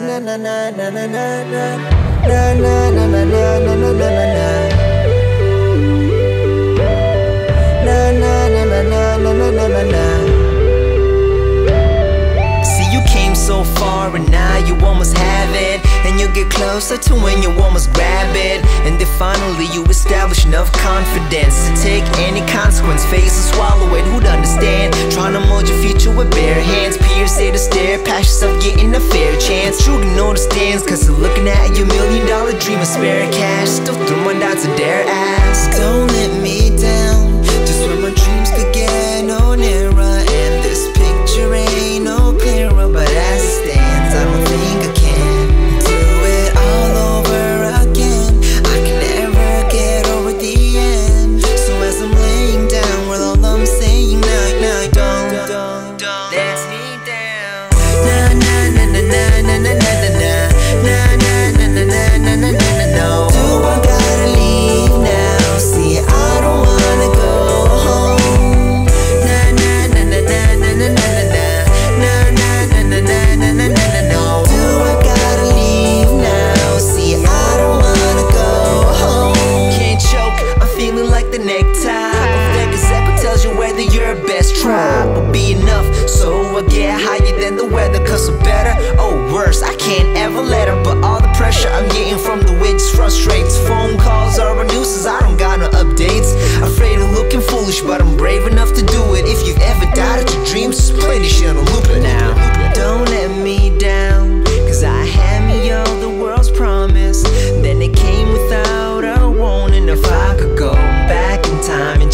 na na na na na na na na na na na na na na so far and now you almost have it. And you get closer to when you almost grab it. And then finally you establish enough confidence to take any consequence, face and swallow it. Who'd understand? Trying to mold your future with bare hands. Peers say to stare past yourself, getting a fair chance. Truly know the stands, cause they're looking at your million dollar dream of spare cash. Still throwing doubts to dare ask. the neck.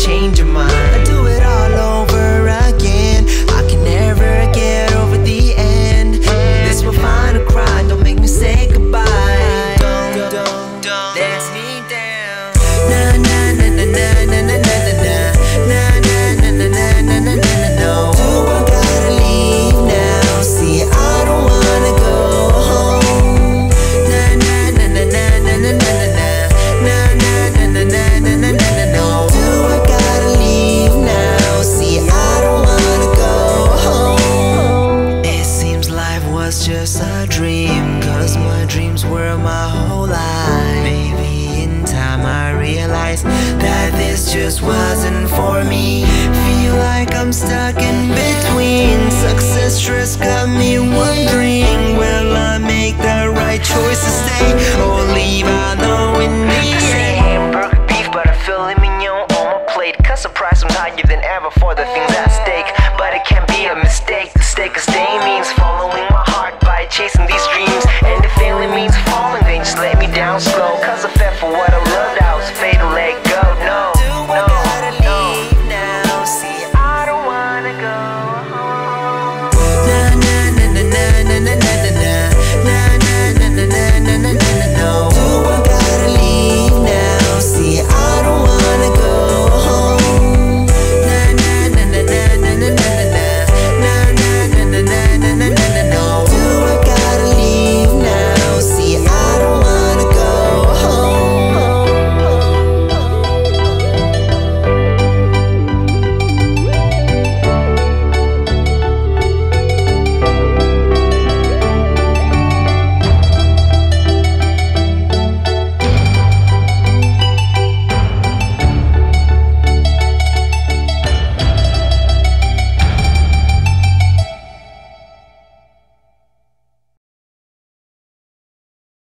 change my dreams were my whole life. Maybe in time I realized that this just wasn't for me. Feel like I'm stuck in between. Success stress got me wondering, will I make the right choice to stay or leave? I know in the end. I say hamburger beef, but I feel like mignon on my plate. Cause surprise, I'm higher than ever for the things at stake. But it can be a mistake. The stake of day means following my heart by chasing these dreams. And slow.